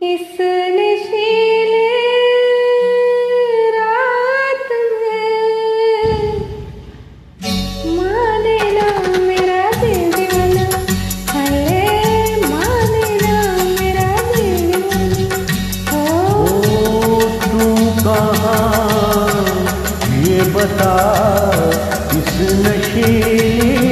इस इस नशीली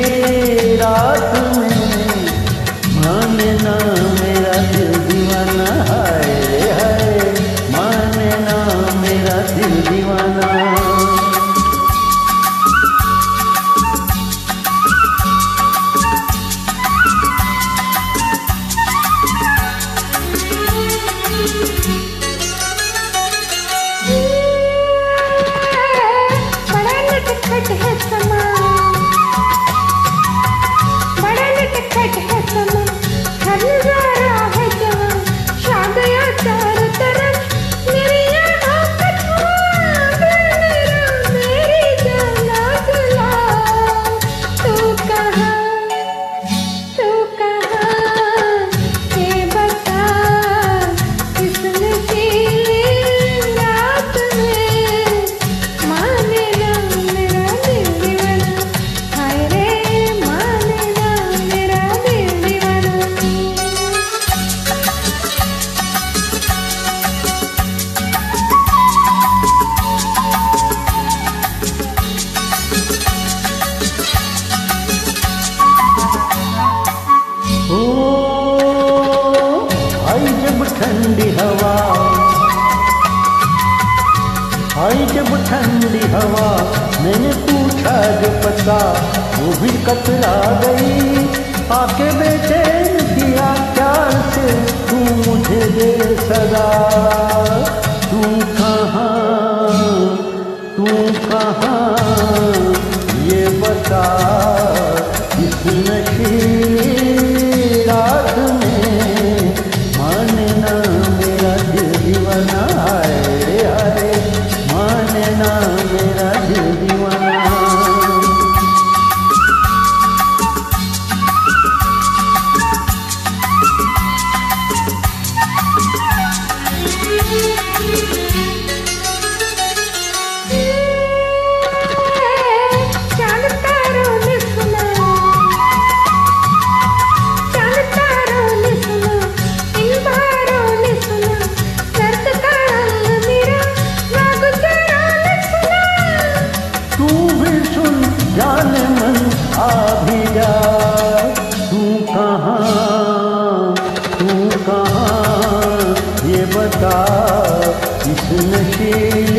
Hare ठंडी हवा। आई जब ठंडी हवा, मैंने पूछा जो पता, वो भी कतरा गई। आके बेटे किया प्यार से, तू मुझे दे सदा। तू कहाँ तू कहाँ, ये बता, इस नशी तू कहाँ तू कहाँ ये बता इस नशे